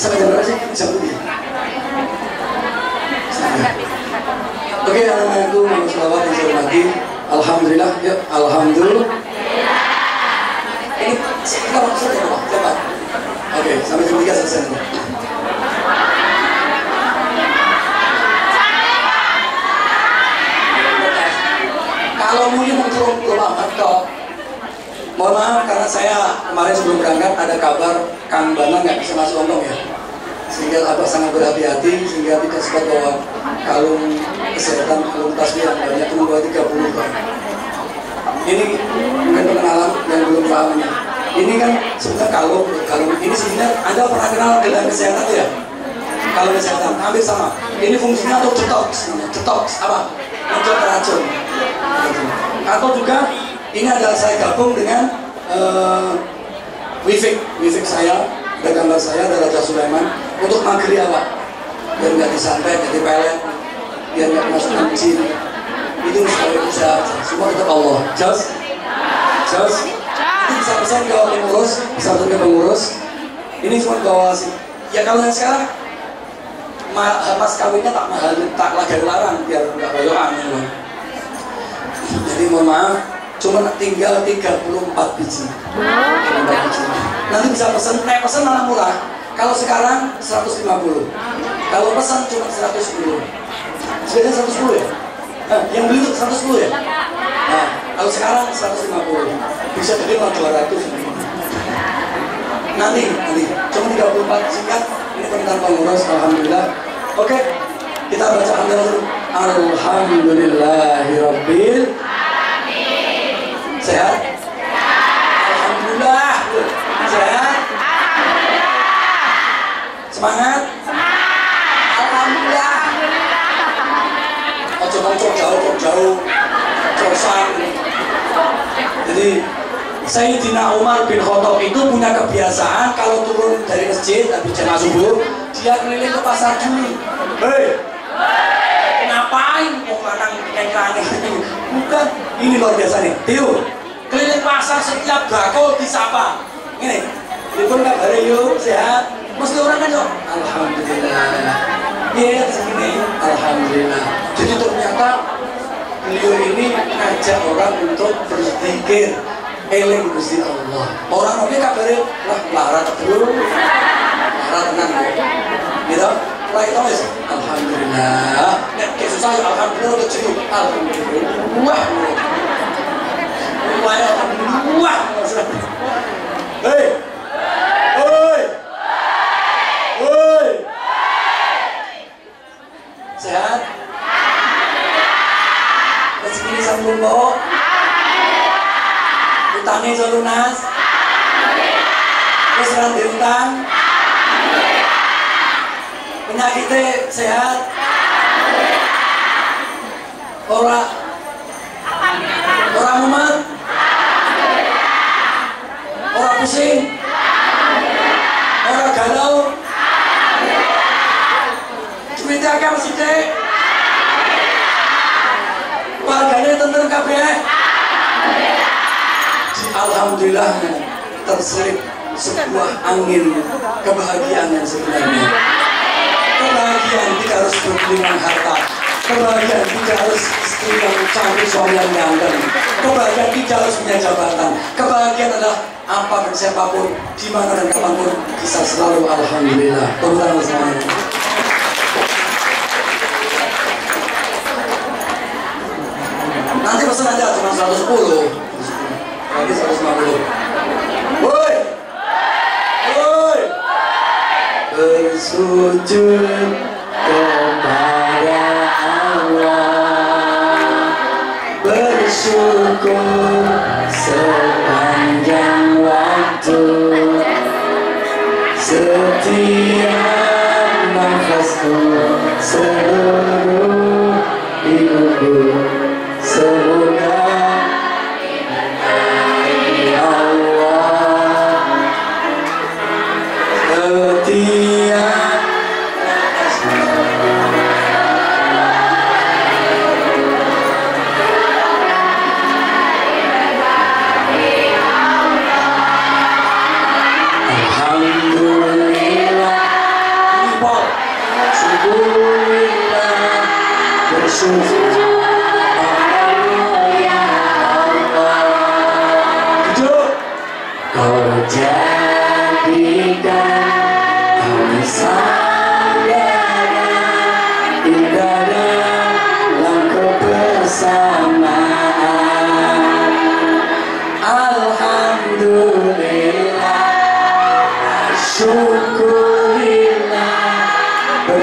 sampai jam berapa sih? Jam tujuh. Oke, anak-anakku mau selawat. Alhamdulillah, ya Alhamdulillah. Ini kita mau selesai Pak, cepat. Oke, sampai jam tiga selesai. Kalau mungkin mau turun ke Mohon maaf karena saya kemarin sebelum berangkat ada kabar Kang Bambang nggak bisa masuk Hongkong ya. Sehingga Abah sangat berhati-hati sehingga tidak sempat bawa kalung kesehatan, kalung tasbih yang banyak cuma bawa 30 Pak. Ini mungkin pengenalan yang belum paham ini. Kan sebenarnya kalung, kalung ini sebenarnya Anda pernah kenal gelang kesehatan ya? Kalung kesehatan, hampir sama. Ini fungsinya untuk detox, detox apa? Untuk racun. Atau juga ini adalah saya gabung dengan uh, Wifik, Wifik saya, ada gambar saya, ada Raja Sulaiman untuk magri awak biar nggak disantet, jadi pelet, biar nggak masuk jin. Itu supaya bisa semua tetap Allah. Jos, Jos, itu bisa pesan ke pengurus, bisa pesan ke pengurus. Ini semua bawa sih. Ya kalau yang sekarang mas kawinnya tak mahal, tak lagi larang biar nggak bayokan. Ya. Jadi mohon maaf, cuma tinggal 34 biji. 34 biji. Nanti bisa pesen, eh pesen malah murah. Kalau sekarang 150. Kalau pesan cuma 110. Sebenarnya 110 ya? Nah, yang beli itu 110 ya? Nah, kalau sekarang 150. Bisa jadi malah 200. Nanti, nanti. Cuma 34 singkat. Ini permintaan pengurus, Alhamdulillah. Oke, kita baca Alhamdulillah. Alhamdulillahirabbil Sehat? Alhamdulillah. Sehat? Semangat? Alhamdulillah. Ojo ngocok jauh, kok jauh. Cosan. Jadi Sayyidina Umar bin Khattab itu punya kebiasaan kalau turun dari masjid habis jamaah subuh dia keliling ke pasar dulu. Hei, ngapain mau lanang kengkang bukan ini luar biasa nih Tio keliling pasar setiap bako disapa. Ini nggak hari yuk sehat. Mesti orang kan yuk alhamdulillah. Iya segini alhamdulillah. Jadi ternyata beliau ini ngajak orang untuk berzikir. Eling Gusti Allah. Orang ini kabarnya lah larat dulu larat tenang gitu? Mulai itu wis. Alhamdulillah. Nek susah ya alhamdulillah cukup alhamdulillah alhamdulillah hei sehat? Penyakitnya sehat? Orang Alhamdulillah terselip sebuah angin kebahagiaan yang sebenarnya. Kebahagiaan tidak harus berkelingan harta. Kebahagiaan tidak harus istri yang cantik suami yang ganteng. Kebahagiaan tidak harus punya jabatan. Kebahagiaan adalah apa dan siapa pun di mana dan kapan pun bisa selalu alhamdulillah. Tepuk semuanya nanti pesan aja cuma 110 lagi 150 woi woi bersujud kepada Allah. Bersyukur sepanjang waktu. Setiap nafasku seluruh hidupku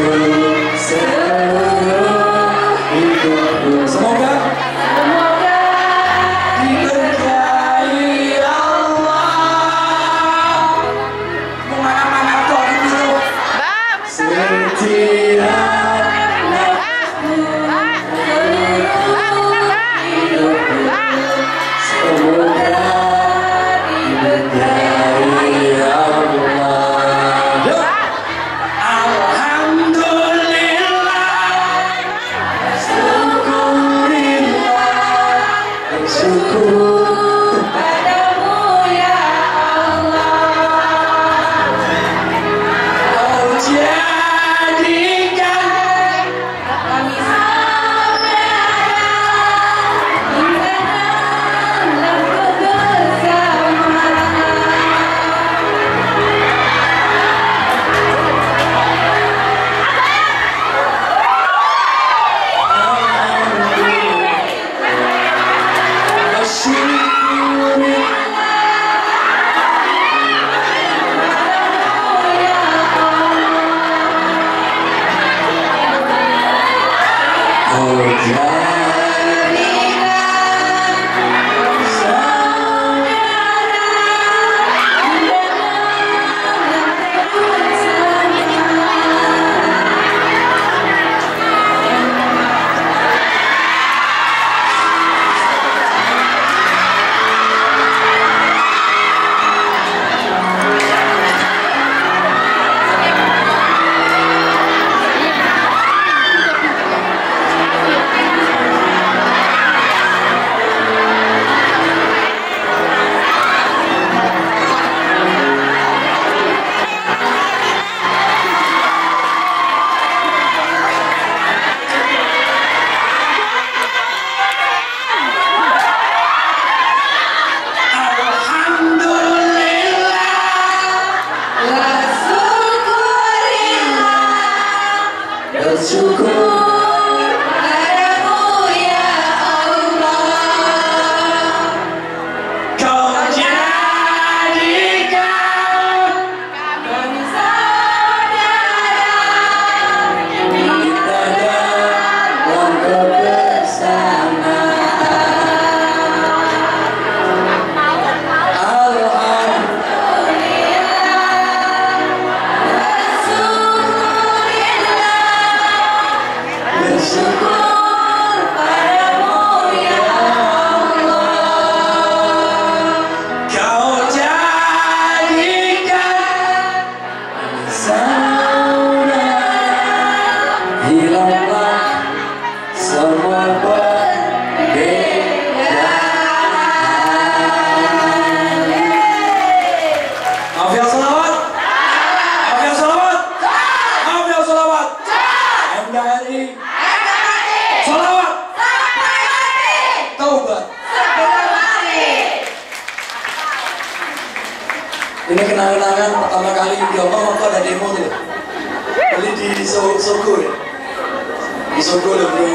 nafasku nimanka naaganaagaad baqa magaalooyinka mamaqo dhadheemoodle lidii soo soo koole soo koole bro.